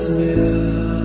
transmitter